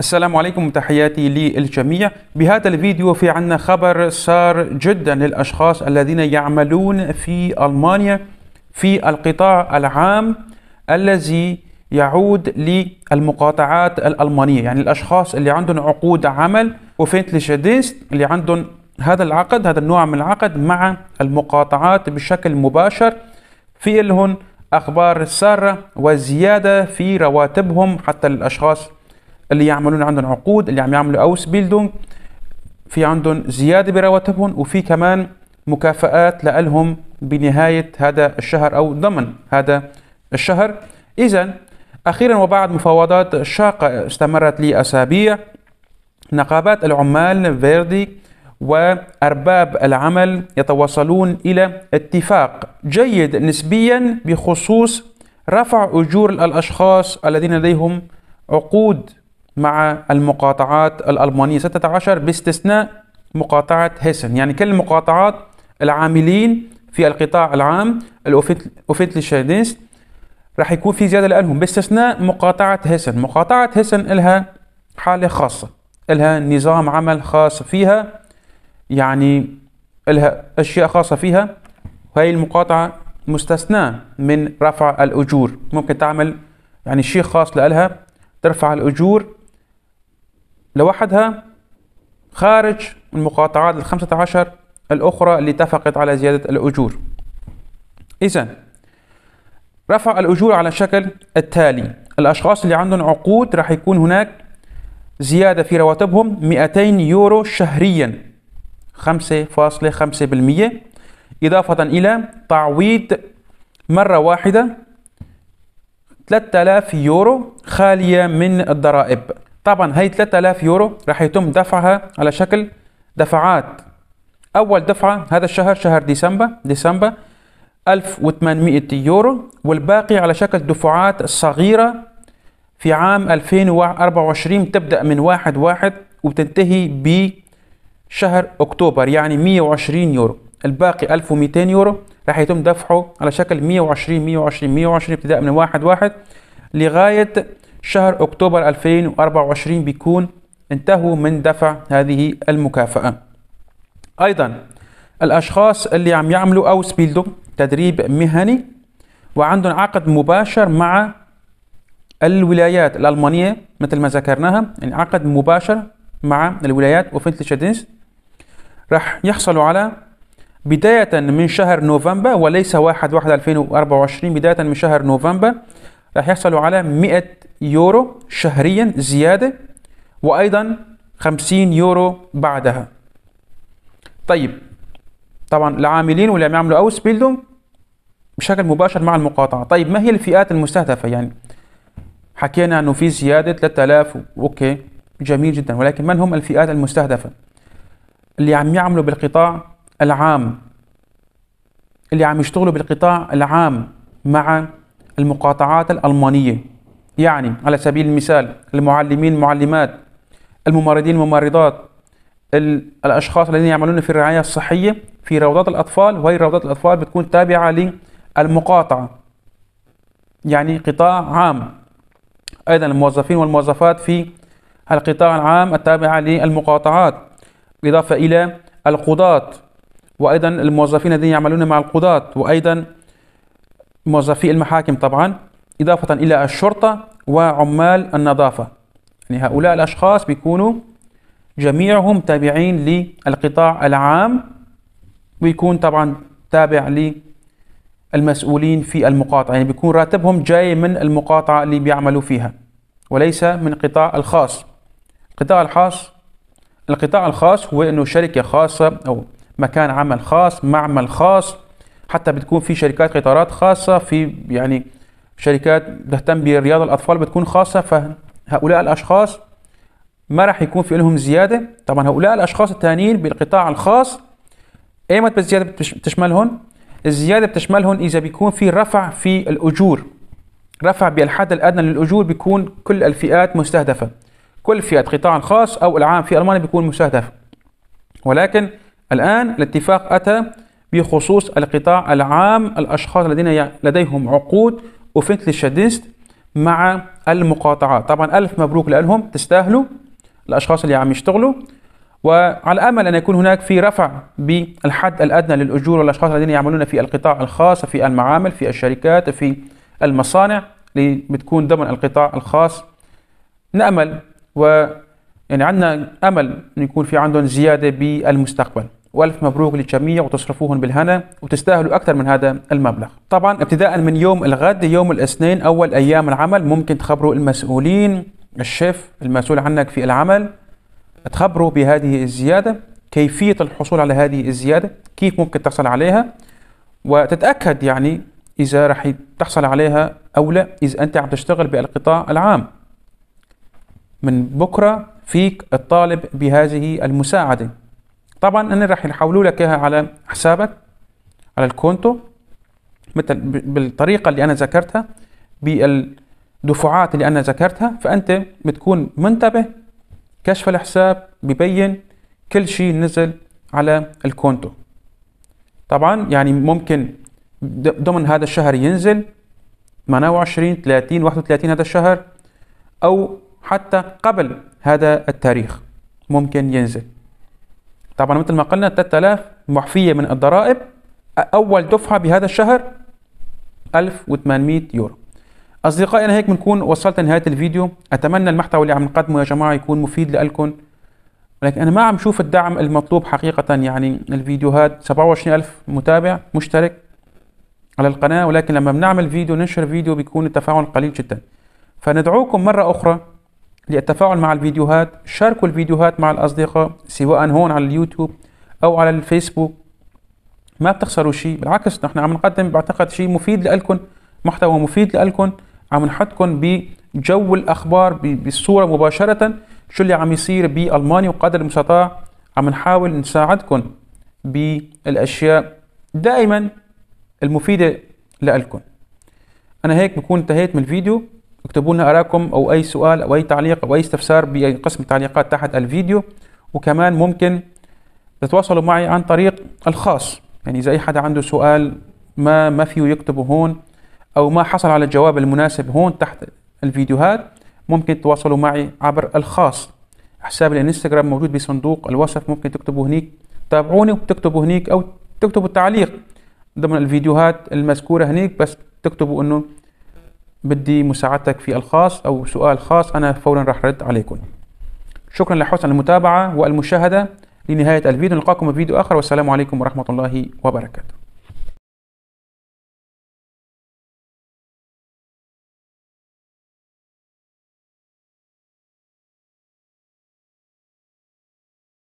السلام عليكم وتحياتي للجميع. بهذا الفيديو في عنا خبر سار جدا للأشخاص الذين يعملون في ألمانيا في القطاع العام الذي يعود للمقاطعات الألمانية. يعني الأشخاص اللي عندهم عقود عمل وفينتليش دينست اللي عندهم هذا العقد هذا النوع من العقد مع المقاطعات بشكل مباشر. في لهم أخبار سارة وزيادة في رواتبهم حتى الأشخاص اللي يعملون عندهم عقود اللي عم يعملوا أوس بيلدونج في عندهم زيادة برواتبهم وفي كمان مكافآت لهم بنهاية هذا الشهر أو ضمن هذا الشهر. إذا أخيرا وبعد مفاوضات شاقة استمرت لأسابيع نقابات العمال فيردي وأرباب العمل يتوصلون إلى اتفاق جيد نسبيا بخصوص رفع أجور الأشخاص الذين لديهم عقود. مع المقاطعات الألمانية. 16 باستثناء مقاطعة هيسن. يعني كل المقاطعات العاملين في القطاع العام الأوفيتلي راح يكون في زيادة لهم باستثناء مقاطعة هيسن. مقاطعة هيسن لها حالة خاصة لها نظام عمل خاص فيها يعني لها أشياء خاصة فيها. وهي المقاطعة مستثناة من رفع الأجور. ممكن تعمل يعني شيء خاص لها ترفع الأجور لوحدها خارج المقاطعات الخمسة عشر الأخرى اللي اتفقت على زيادة الأجور. إذا رفع الأجور على الشكل التالي. الأشخاص اللي عندهم عقود راح يكون هناك زيادة في رواتبهم 200 يورو شهريا. 5.5% إضافة إلى تعويض مرة واحدة 3000 يورو خالية من الضرائب. طبعا هي 3000 يورو راح يتم دفعها على شكل دفعات. أول دفعة هذا الشهر شهر ديسمبر ديسمبر 1800 يورو والباقي على شكل دفعات صغيرة في عام 2024 تبدأ من واحد واحد وتنتهي بشهر أكتوبر يعني 120 يورو. الباقي 1200 يورو راح يتم دفعه على شكل 120 120 120 ابتداء من واحد واحد لغاية شهر أكتوبر 2024 بيكون انتهوا من دفع هذه المكافأة. أيضا الأشخاص اللي عم يعملوا أو سبيلدو تدريب مهني وعندهم عقد مباشر مع الولايات الألمانية مثل ما ذكرناها يعني عقد مباشر مع الولايات وفنتلشدنس راح يحصلوا على بداية من شهر نوفمبر وليس 1 1 2024 بداية من شهر نوفمبر راح يحصلوا على 100 يورو شهريا زيادة وأيضا 50 يورو بعدها. طيب طبعا العاملين واللي عم يعملوا أوس بيلدونج بشكل مباشر مع المقاطعة. طيب ما هي الفئات المستهدفة؟ يعني حكينا أنه في زيادة 3000 أوكي جميل جدا ولكن من هم الفئات المستهدفة؟ اللي عم يعملوا بالقطاع العام اللي عم يشتغلوا بالقطاع العام مع المقاطعات الألمانية. يعني على سبيل المثال المعلمين المعلمات الممرضين الممرضات الأشخاص الذين يعملون في الرعاية الصحية في روضات الأطفال وهي روضات الأطفال بتكون تابعة للمقاطعة يعني قطاع عام. أيضا الموظفين والموظفات في القطاع العام التابعة للمقاطعات بالإضافة إلى القضاة وأيضا الموظفين الذين يعملون مع القضاة وأيضا موظفي المحاكم طبعا. إضافة إلى الشرطة وعمال النظافة. يعني هؤلاء الأشخاص بيكونوا جميعهم تابعين للقطاع العام ويكون طبعا تابع للمسؤولين في المقاطعة. يعني بيكون راتبهم جاي من المقاطعة اللي بيعملوا فيها وليس من القطاع الخاص. القطاع الخاص القطاع الخاص هو إنه شركة خاصة أو مكان عمل خاص معمل خاص. حتى بتكون في شركات قطارات خاصة في يعني شركات تهتم برياض الأطفال بتكون خاصة فهؤلاء الأشخاص ما راح يكون في لهم زيادة. طبعا هؤلاء الأشخاص الثانيين بالقطاع الخاص ايمت بالزيادة بتشملهم؟ الزيادة بتشملهم إذا بيكون في رفع في الأجور. رفع بالحد الأدنى للأجور بيكون كل الفئات مستهدفة. كل فئات القطاع الخاص أو العام في ألمانيا بيكون مستهدف. ولكن الآن الاتفاق أتى بخصوص القطاع العام الأشخاص الذين لديهم عقود وفنتلي شاديست مع المقاطعات. طبعا ألف مبروك لهم تستاهلوا. الأشخاص اللي عم يشتغلوا. وعلى امل أن يكون هناك في رفع بالحد الأدنى للأجور والأشخاص الذين يعملون في القطاع الخاص في المعامل في الشركات في المصانع اللي بتكون ضمن القطاع الخاص. نأمل و يعني عندنا أمل إن يكون في عندهم زيادة بالمستقبل. والف مبروك للجميع وتصرفوهم بالهنا وتستاهلوا أكثر من هذا المبلغ. طبعا ابتداء من يوم الغد يوم الاثنين أول أيام العمل ممكن تخبروا المسؤولين الشيف المسؤول عنك في العمل تخبره بهذه الزيادة كيفية الحصول على هذه الزيادة كيف ممكن تحصل عليها وتتأكد يعني إذا رح تحصل عليها أو لا إذا أنت عم تشتغل بالقطاع العام من بكرة فيك الطالب بهذه المساعدة طبعا أنا رح يحولوا لك إياها على حسابك على الكونتو. مثل بالطريقة اللي أنا ذكرتها بالدفعات اللي أنا ذكرتها فأنت بتكون منتبه كشف الحساب ببين كل شيء نزل على الكونتو. طبعا يعني ممكن ضمن هذا الشهر ينزل 28 30 31 هذا الشهر أو حتى قبل هذا التاريخ ممكن ينزل. طبعا مثل ما قلنا 3000 معفيه من الضرائب أول دفعة بهذا الشهر 1800 يورو. أصدقائي أنا هيك بنكون وصلت لنهاية الفيديو. أتمنى المحتوى اللي عم نقدمه يا جماعة يكون مفيد لكم ولكن أنا ما عم شوف الدعم المطلوب حقيقة يعني الفيديوهات. 27 ألف متابع مشترك على القناة. ولكن لما بنعمل فيديو ننشر فيديو بيكون التفاعل قليل جدا. فندعوكم مرة أخرى. للتفاعل مع الفيديوهات. شاركوا الفيديوهات مع الأصدقاء سواء هون على اليوتيوب أو على الفيسبوك. ما بتخسروا شيء بالعكس نحن عم نقدم بعتقد شيء مفيد لكم محتوى مفيد لكم عم نحطكم بجو الأخبار بالصورة مباشرة. شو اللي عم يصير بألمانيا وقدر المستطاع عم نحاول نساعدكم بالأشياء دائما المفيدة لكم أنا هيك بكون انتهيت من الفيديو. اكتبوا لنا اراءكم أو أي سؤال أو أي تعليق أو أي استفسار بقسم التعليقات تحت الفيديو. وكمان ممكن تتواصلوا معي عن طريق الخاص. يعني إذا أي حدا عنده سؤال ما ما فيه يكتبه هون أو ما حصل على الجواب المناسب هون تحت الفيديوهات ممكن تواصلوا معي عبر الخاص. حساب الانستغرام موجود بصندوق الوصف ممكن تكتبوا هنيك. تابعوني وتكتبوا هنيك أو تكتبوا التعليق ضمن الفيديوهات المذكورة هنيك بس تكتبوا أنه بدي مساعدتك في الخاص أو سؤال خاص أنا فورا راح رد عليكم. شكرا لحسن المتابعة والمشاهدة لنهاية الفيديو نلقاكم في فيديو آخر والسلام عليكم ورحمة الله وبركاته.